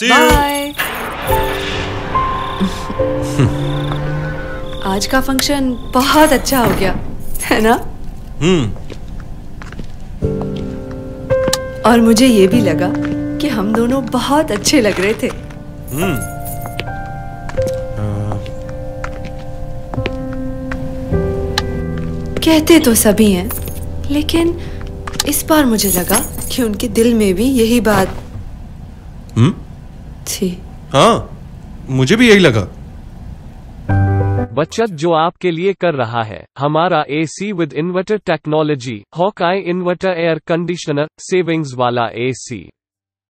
See you. Bye आज का function बहुत अच्छा हो गया है ना हम्म और मुझे ये भी लगा कि हम दोनों बहुत अच्छे लग रहे थे हम्म कहते तो सभी हैं लेकिन इस बार मुझे लगा कि उनके दिल में भी यही बात हम्म थी। हाँ मुझे भी यही लगा। बचत जो आपके लिए कर रहा है। हमारा AC with inverter technology hawk eye inverter air conditioner savings वाला एसी